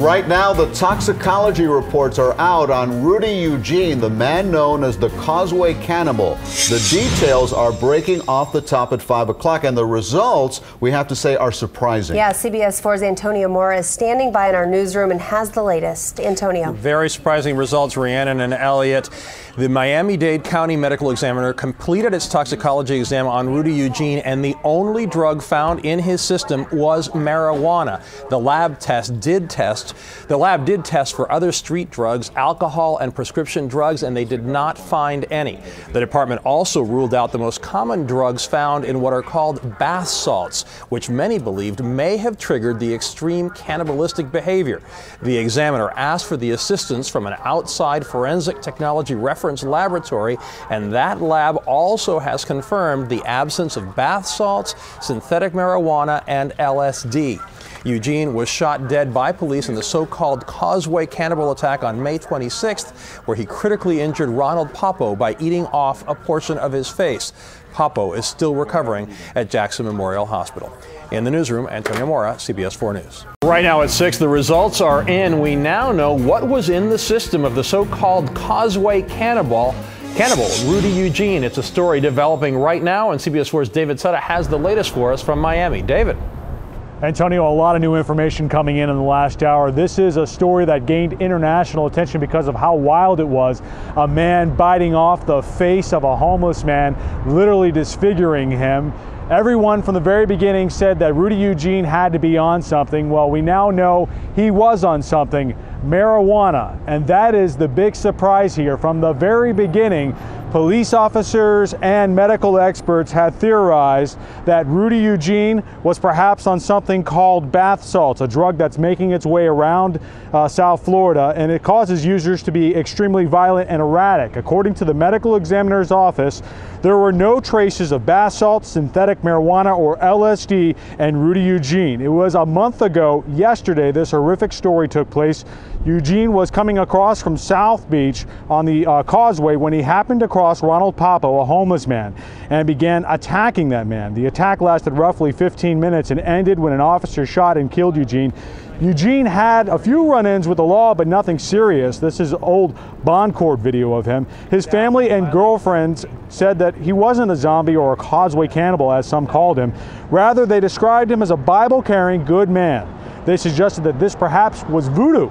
Right now, the toxicology reports are out on Rudy Eugene, the man known as the Causeway Cannibal. The details are breaking off the top at 5 o'clock, and the results, we have to say, are surprising. Yeah, CBS 4's Antonio Mora is standing by in our newsroom and has the latest. Antonio. Very surprising results, Rhiannon and Elliot. The Miami-Dade County Medical Examiner completed its toxicology exam on Rudy Eugene, and the only drug found in his system was marijuana. The lab test did test. The lab did test for other street drugs, alcohol, and prescription drugs, and they did not find any. The department also ruled out the most common drugs found in what are called bath salts, which many believed may have triggered the extreme cannibalistic behavior. The examiner asked for the assistance from an outside forensic technology reference laboratory, and that lab also has confirmed the absence of bath salts, synthetic marijuana, and LSD. Eugene was shot dead by police in the so-called Causeway cannibal attack on May 26th, where he critically injured Ronald Poppo by eating off a portion of his face. Poppo is still recovering at Jackson Memorial Hospital. In the newsroom, Antonio Mora, CBS 4 News. Right now at 6, the results are in. We now know what was in the system of the so-called Causeway cannibal. Cannibal, Rudy Eugene. It's a story developing right now, and CBS 4's David Sutta has the latest for us from Miami. David. Antonio, a lot of new information coming in in the last hour. This is a story that gained international attention because of how wild it was. A man biting off the face of a homeless man, literally disfiguring him. Everyone from the very beginning said that Rudy Eugene had to be on something. Well, we now know he was on something marijuana. And that is the big surprise here. From the very beginning, police officers and medical experts had theorized that Rudy Eugene was perhaps on something called bath salts, a drug that's making its way around uh, South Florida, and it causes users to be extremely violent and erratic. According to the medical examiner's office, there were no traces of bath salts, synthetic marijuana, or LSD and Rudy Eugene. It was a month ago, yesterday, this horrific story took place. Eugene was coming across from South Beach on the uh, causeway when he happened to cross Ronald Poppo, a homeless man, and began attacking that man. The attack lasted roughly 15 minutes and ended when an officer shot and killed Eugene. Eugene had a few run-ins with the law, but nothing serious. This is old bond court video of him. His family and girlfriends said that he wasn't a zombie or a causeway cannibal, as some called him. Rather, they described him as a Bible-carrying good man. They suggested that this perhaps was voodoo.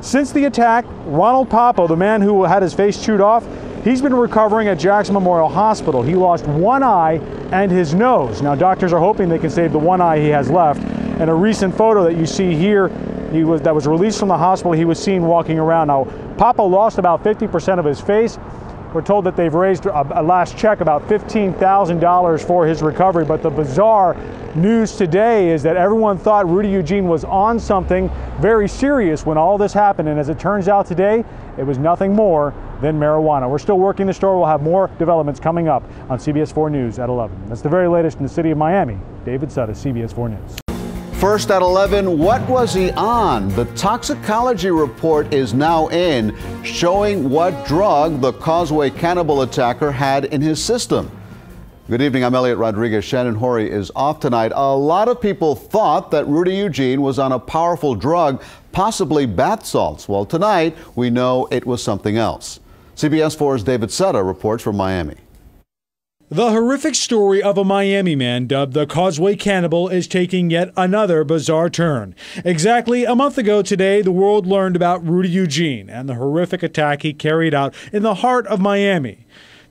Since the attack, Ronald Poppo, the man who had his face chewed off, he's been recovering at Jackson Memorial Hospital. He lost one eye and his nose. Now, doctors are hoping they can save the one eye he has left. And a recent photo that you see here, he was that was released from the hospital, he was seen walking around. Now, Poppo lost about 50% of his face. We're told that they've raised a, a last check about $15,000 for his recovery. But the bizarre news today is that everyone thought Rudy Eugene was on something very serious when all this happened. And as it turns out today, it was nothing more than marijuana. We're still working the story. We'll have more developments coming up on CBS 4 News at 11. That's the very latest in the city of Miami. David Sutta, CBS 4 News. First at 11, what was he on? The toxicology report is now in, showing what drug the Causeway cannibal attacker had in his system. Good evening, I'm Elliot Rodriguez. Rhiannon Ally is off tonight. A lot of people thought that Rudy Eugene was on a powerful drug, possibly bath salts. Well, tonight we know it was something else. CBS 4's David Sutta reports from Miami. The horrific story of a Miami man dubbed the Causeway Cannibal is taking yet another bizarre turn. Exactly a month ago today, the world learned about Rudy Eugene and the horrific attack he carried out in the heart of Miami.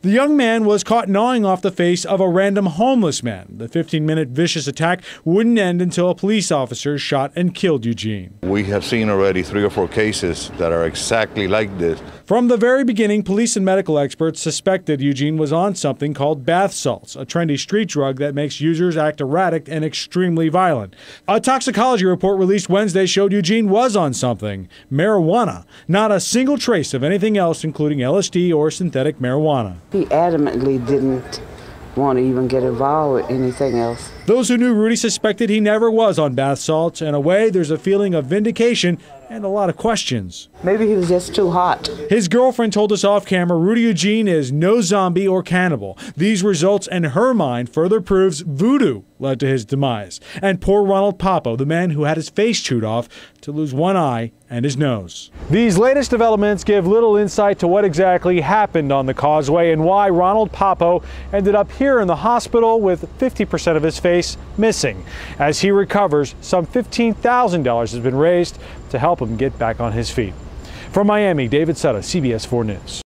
The young man was caught gnawing off the face of a random homeless man. The 15 minute vicious attack wouldn't end until a police officer shot and killed Eugene. We have seen already three or four cases that are exactly like this. From the very beginning, police and medical experts suspected Eugene was on something called bath salts, a trendy street drug that makes users act erratic and extremely violent. A toxicology report released Wednesday showed Eugene was on something marijuana, not a single trace of anything else, including LSD or synthetic marijuana. He adamantly didn't want to even get involved with anything else. Those who knew Rudy suspected he never was on bath salts. In a way, there's a feeling of vindication and a lot of questions. Maybe he was just too hot. His girlfriend told us off camera Rudy Eugene is no zombie or cannibal. These results in her mind further proves voodoo led to his demise. And poor Ronald Poppo, the man who had his face chewed off to lose one eye and his nose. These latest developments give little insight to what exactly happened on the causeway and why Ronald Poppo ended up here in the hospital with 50% of his face missing. As he recovers, some $15,000 has been raised to help him get back on his feet. From Miami, David Sutta, CBS 4 News.